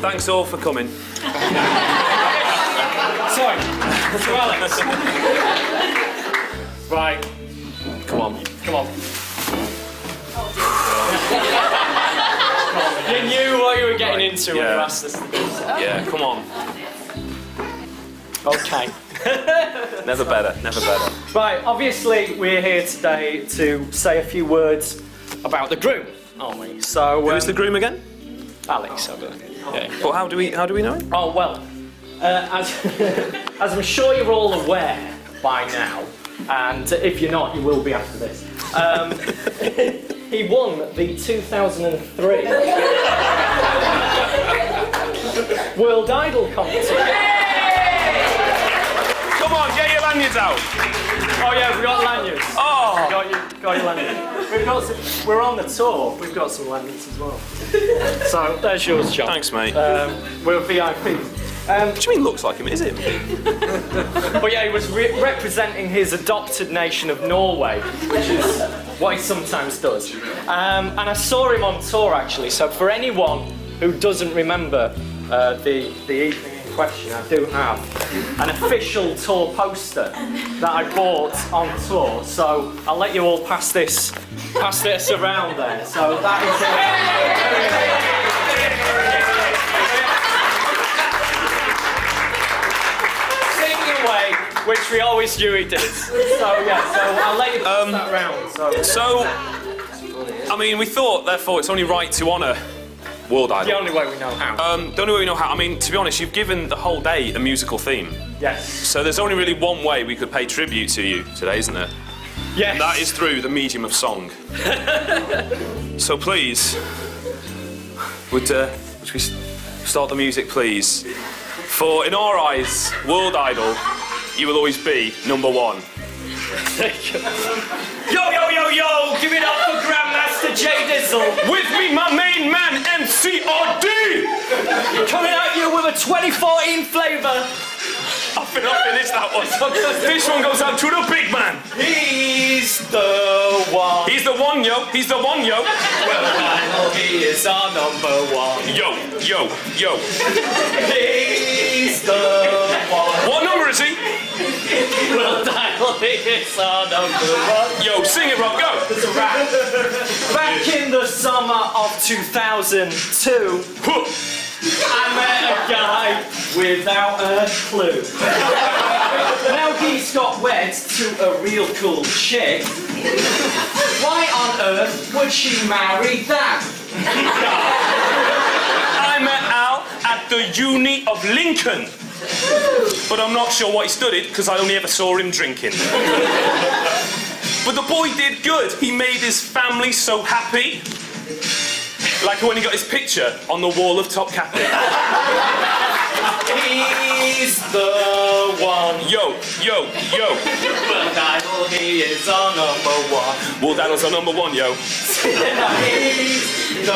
Thanks all for coming. Sorry, to Alex. right, Come on. come on. you knew what you were getting Right, into when you yeah. asked us this. Yeah, come on. Okay. Never better, never better. Right, obviously we're here today to say a few words about the groom, aren't we? So, um, Who's the groom again? Alex, I believe. Yeah. Well, how do we how do we know him? Oh well, uh, as as I'm sure you're all aware by now, and if you're not, you will be after this. Um, he won the 2003 World Idol competition. Come on, get your lanyards out. Oh yeah, we got lanyards. Oh, Got you, got your. We've got some, we're on the tour. We've got some lanyards as well. So there's yours, John. thanks, mate. Um, we're VIP. Um, what do you mean looks like him? Is it? But yeah, he was re- representing his adopted nation of Norway, which is what he sometimes does. Um, and I saw him on tour actually. So for anyone who doesn't remember uh, the the evening in question, I do have an official tour poster that I bought on tour. So I'll let you all pass this pass this around there. So that is it. Away, which we always knew he did. So yeah, so I'll let you pass um, that round. So So, I mean, we thought, therefore, it's only right to honour World the Idol. only way we know how. Um, the only way we know how. I mean, to be honest, you've given the whole day a musical theme. yes. So there's only really one way we could pay tribute to you today, isn't there? Yes. And that is through the medium of song. so please, would, uh, would we start the music, please? For in our eyes, World Idol, you will always be number one. Yo yo yo yo! Give it up for Grandmaster J Dizzle. With me, my man, MCRD! Coming at you with a 2014 flavour. Up and up finished that one. This one goes out to the big man. He's the one. He's the one, yo. He's the one, yo. Well, I know he is our number one. Yo, yo, yo. He's the one. What number is he? Well, I he is our number one. Yo, sing it, Rob, go. It's a wrap. Back in the summer of 2002. I met a guy without a clue. now he's got wed to a real cool chick. Why on earth would she marry that? I met Al at the Uni of Lincoln. But I'm not sure what he studied because I only ever saw him drinking. But the boy did good. He made his family so happy. Like when he got his picture on the wall of Top Capping. He's the one. Yo, yo, yo. But know he is our number one. Well, Daniel's our number one, yo. He's the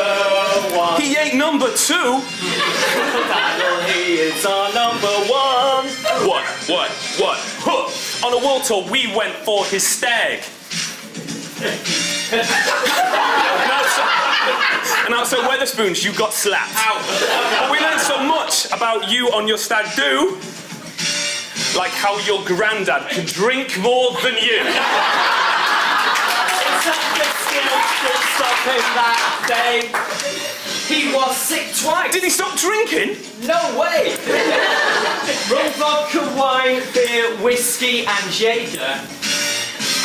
one. He ain't number two. Know he is our number one. What, what, what? Huh. On a world tour, we went for his stag. and, also, and also, Wetherspoons, you got slapped. But we learned so much about you on your stag do. Like how your granddad could drink more than you. Stop him that day. He was sick twice. Did he stop drinking? No way! Rum, vodka, wine, beer, whiskey, and Jaeger.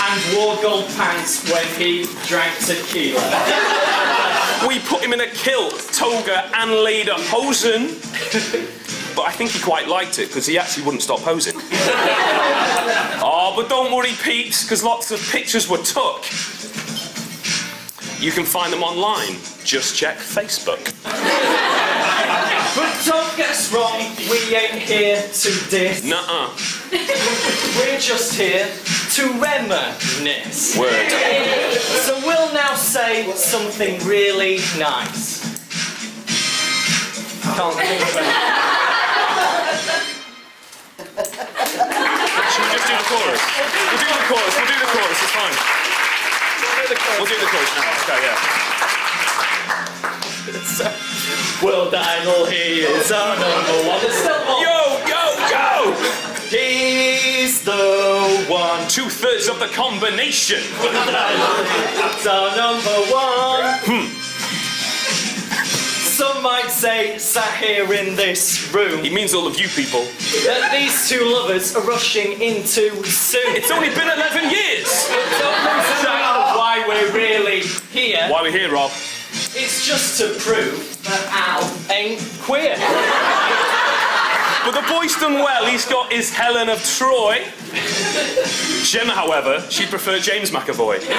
And wore gold pants when he drank tequila. We put him in a kilt, toga, and lederhosen. But I think he quite liked it because he actually wouldn't stop posing. oh, ah, but don't worry, peeps, because lots of pictures were took. You can find them online. Just check Facebook. But don't get us wrong, we ain't here to diss. Nuh-uh. We're just here to reminisce. Word. So we'll now say something really nice. Can't think of. Should we just do the chorus? We'll do the chorus. We'll do the chorus. It's fine. We'll do the chorus now. Okay, yeah. so, World Idol, he is our number one. There's still more. Yo, yo, yo! He's the one. Two thirds of the combination. Sat here in this room, He means all of you people. that these two lovers are rushing into soon. It's only been 11 years. Don't lose sight of why we're really here. Why we here, Rob? It's just to prove that Al ain't queer. But the boy's done well. He's got his Helen of Troy. Gemma, however, she'd prefer James McAvoy.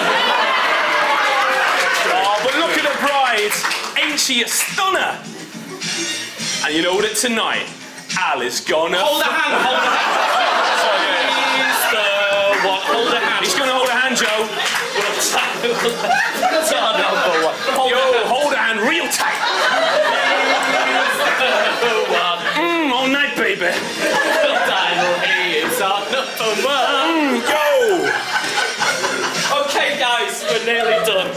Oh, but look at her bride. Ain't she a stunner? And you know what? Tonight, Al is gonna. Hold a hand, hold a hand. He's the one. Hold a hand. He's gonna hold a hand, Joe. guys, we're nearly done.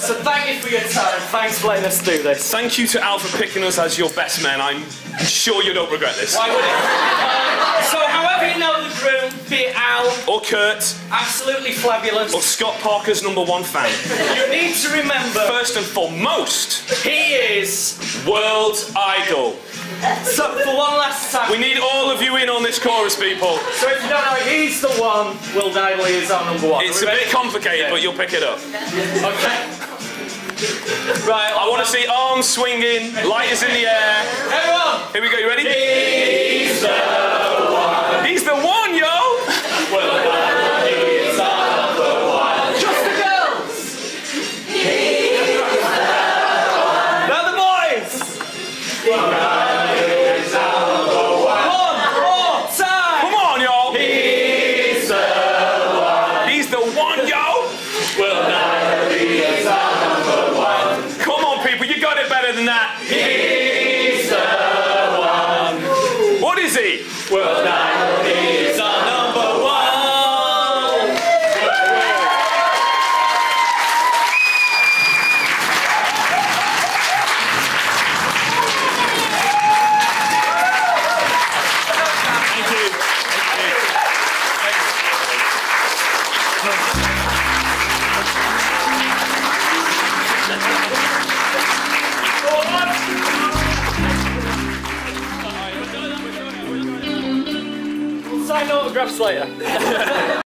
So thank you for your time. Thanks for letting us do this. Thank you to Al for picking us as your best men. I'm sure you don't regret this. Why would it? So, however you know the groom, be it Al, Or Kurt, absolutely fabulous. or Scott Parker's number one fan. You need to remember, First and foremost, he is. World Idol. So, for one last time. We need all of you in on this chorus, people. So if you don't know, he's the one. World Idol is our number one. It's a we bit complicated, but you'll pick it up. Okay. Right. I want to see arms swinging, lighters in the air. Everyone. Here we go, you ready? He's Sign autographs later.